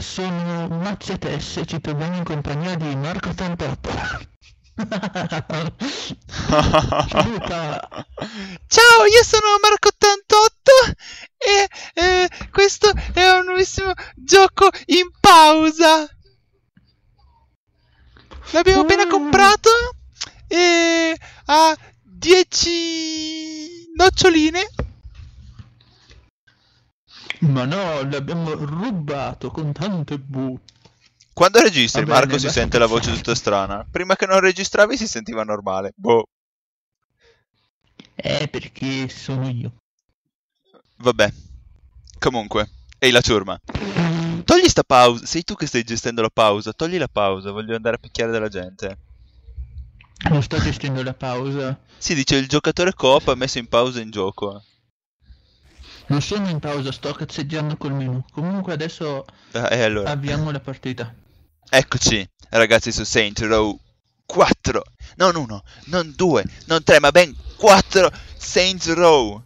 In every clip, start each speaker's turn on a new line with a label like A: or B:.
A: sono Mazzetes e ci troviamo in compagnia di Marco 88. Luca,
B: Ciao, io sono Marco88 e eh, questo è un nuovissimo gioco in pausa. L'abbiamo appena
A: Mm.
B: comprato e ha 10 noccioline.
A: Ma no, l'abbiamo rubato con tante bu.
B: Quando registri,
A: Va
B: Marco si sente la voce tutta strana. Prima che non registravi si sentiva normale. Boh,
A: Eh, perché sono io.
B: vabbè. Comunque, ehi la ciurma. Togli sta pausa. Sei tu che stai gestendo la pausa. Togli la pausa. Voglio andare a picchiare della gente.
A: Non sto gestendo la pausa.
B: Si dice il giocatore coop ha messo in pausa in gioco.
A: Non sono in pausa, sto cazzeggiando col menu. Comunque adesso
B: Eh, allora.
A: avviamo la partita.
B: Eccoci, ragazzi, su Saint Row 4. Non uno, non due, non tre, ma ben 4 Saints Row.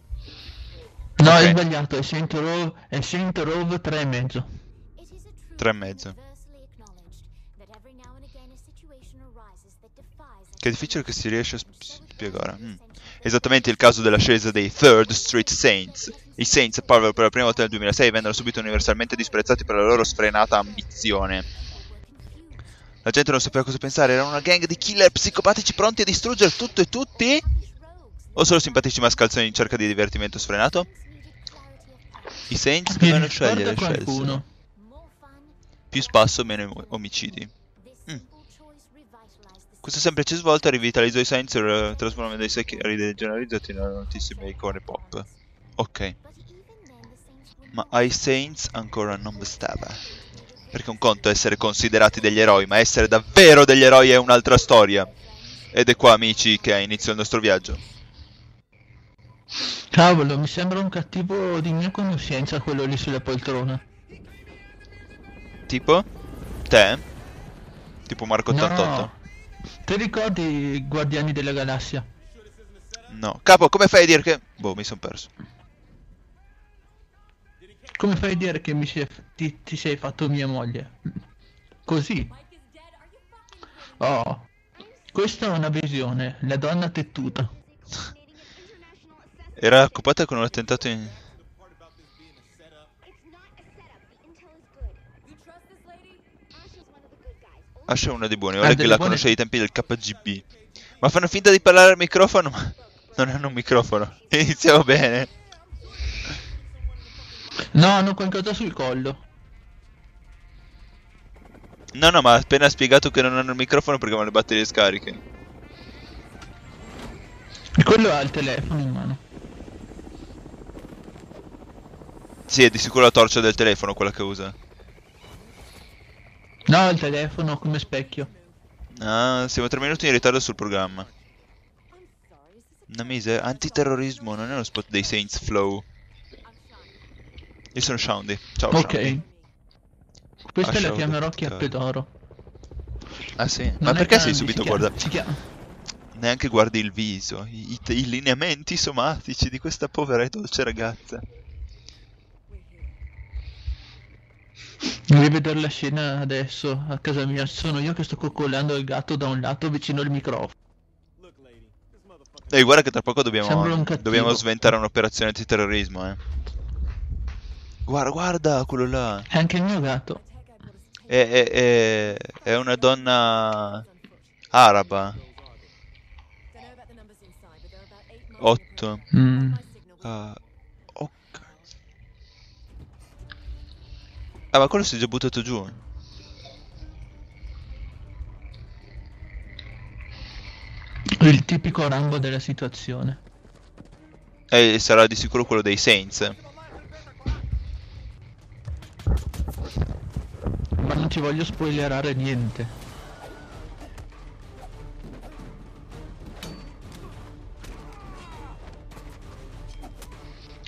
A: No,
B: Ok.
A: hai sbagliato, è Saint Row, è Saint Row 3 e mezzo.
B: Tre e mezzo. Che difficile che si riesce a sp- spiegare. Mm. Esattamente il caso dell'ascesa dei Third Street Saints. I Saints apparvero per la prima volta nel 2006 e vennero subito universalmente disprezzati per la loro sfrenata ambizione. La gente non sapeva cosa pensare, erano una gang di killer psicopatici pronti a distruggere tutto e tutti? O solo simpatici mascalzoni in cerca di divertimento sfrenato? I Saints dovevano scegliere,
A: qualcuno.
B: scelsero. Più spasso, meno omicidi. Questa semplice svolta rivitalizzò i Saints eh, trasformando i secchieri degeneralizzati in notissime icone pop. Ok, ma ai Saints ancora non bastava. Perché un conto è essere considerati degli eroi, ma essere davvero degli eroi è un'altra storia. Ed è qua, amici, che ha inizio il nostro viaggio.
A: Cavolo, mi sembra un cattivo di mia conoscenza quello lì sulla poltrona.
B: Tipo? Te? Tipo Marco 88?
A: No. Ti ricordi Guardiani della Galassia?
B: No. Capo, come fai a dire che... Boh, mi son perso.
A: Come fai a dire che mi sei- ti, ti sei fatto mia moglie? Così. Oh, questa è una visione, la donna tettuta.
B: Era occupata con un attentato in... Asha è una dei buoni, ora
A: Ah,
B: che la
A: buone-
B: conosce ai tempi del KGB. Ma fanno finta di parlare al microfono, ma non hanno un microfono. Iniziamo bene.
A: No, hanno qualcosa sul collo.
B: No, no, ma ha appena spiegato che non hanno il microfono perché hanno le batterie scariche.
A: E quello ha il telefono in mano.
B: Sì, è di sicuro la torcia del telefono quella che usa.
A: No, il telefono come specchio.
B: Ah, siamo tre minuti in ritardo sul programma. Una miseria. Antiterrorismo, non è uno spot dei Saints Flow. Io sono Shaundy. Ciao,
A: ok.
B: Shaundy.
A: Questa
B: Ah,
A: la chiamerò
B: Doctor.
A: Chiappe d'oro.
B: Ah sì?
A: Non
B: Ma perché sei subito
A: si chiama-
B: guarda...
A: Si chiama...
B: Neanche guardi il viso, i, i- i lineamenti somatici di questa povera e dolce ragazza.
A: Devi vedere la scena adesso a casa mia. Sono io che sto coccolando il gatto da un lato vicino al microfono.
B: Ehi, guarda che tra poco dobbiamo, dobbiamo sventare un'operazione di terrorismo, eh. Guarda, guarda, quello là.
A: È anche il mio gatto.
B: È, è- è- è una donna araba. 8.
A: Mm.
B: Ah, Ah, ma quello si è già buttato giù.
A: Il tipico Rambo della situazione.
B: E sarà di sicuro quello dei Saints.
A: Ma non ci voglio spoilerare niente.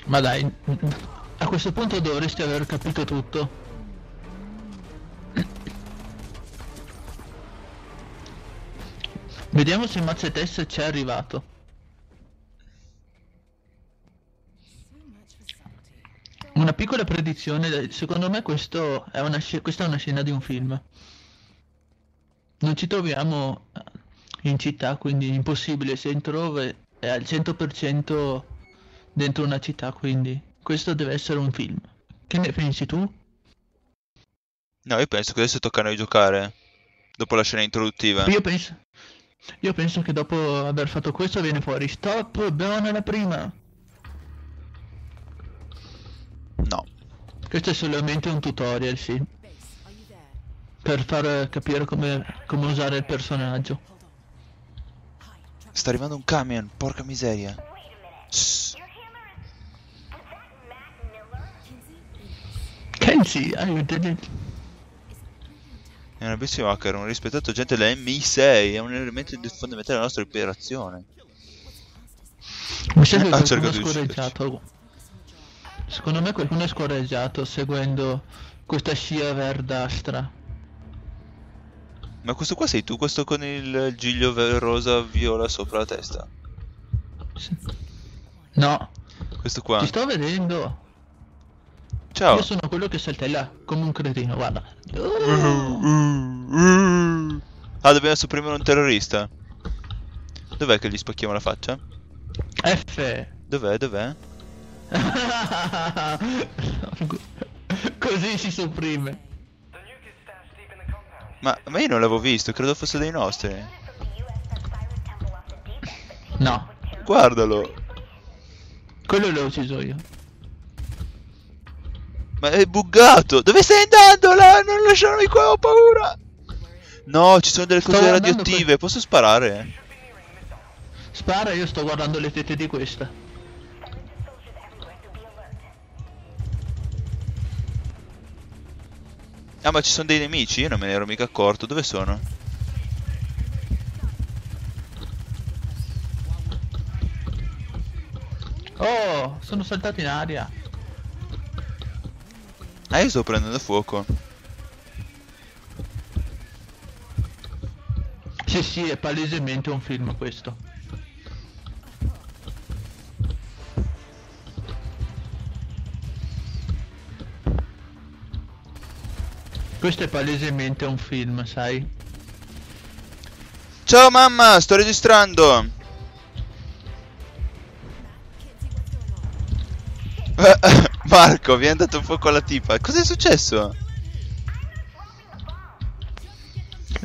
A: Ma dai, a questo punto dovresti aver capito tutto. Vediamo se Mazzetes ci è arrivato. una piccola predizione, secondo me questo è una questa è una scena di un film. Non ci troviamo in città, quindi impossibile, se trove è al 100% dentro una città, quindi questo deve essere un film. Che ne pensi tu?
B: No, io penso che adesso tocca a noi giocare. Dopo la scena introduttiva.
A: Io penso, io penso che dopo aver fatto questo viene fuori stop, buona la prima.
B: No.
A: Questo è solamente un tutorial, sì. Per far capire come, come usare il personaggio.
B: Sta arrivando un camion, porca miseria. Shh.
A: Kenzie, aiutami.
B: È una bellissima hacker, un rispettato agente della MI6, è un elemento fondamentale della nostra operazione.
A: Mi sa che
B: Ha
A: qualcuno
B: cercato di
A: scorreggiato. Secondo me qualcuno è scorreggiato seguendo questa scia verdastra.
B: Ma questo qua sei tu, questo con il giglio rosa viola sopra la testa?
A: Sì. No,
B: Questo qua.
A: ti sto vedendo.
B: Ciao.
A: Io sono quello che saltella come un cretino, guarda.
B: Ah, dobbiamo sopprimere un terrorista. Dov'è che gli spacchiamo la faccia?
A: F.
B: Dov'è, dov'è?
A: Così si sopprime.
B: Ma, ma io non l'avevo visto, credo fosse dei nostri.
A: No,
B: Guardalo.
A: quello l'ho ucciso io.
B: Ma è buggato. Dove stai andando là? Non lasciarmi qua, ho paura. No, ci sono delle
A: Sto
B: cose radioattive. Posso sparare?
A: Spara, io sto guardando le tette di questa.
B: Ah, ma ci sono dei nemici? Io non me ne ero mica accorto. Dove sono?
A: Oh, sono saltato in aria.
B: Ah, io sto prendendo fuoco.
A: Sì, sì, è palesemente un film questo. Questo è palesemente un film, sai?
B: Ciao mamma, sto registrando. Marco, vi è andato un fuoco alla tipa. Cos'è successo?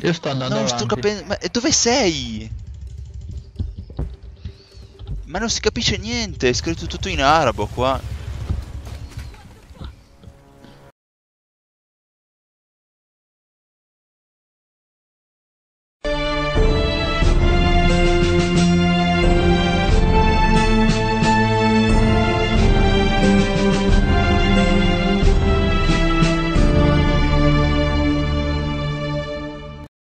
A: Io sto andando
B: non
A: avanti.
B: sto capendo. Ma dove sei? Ma non si capisce niente. È scritto tutto in arabo qua.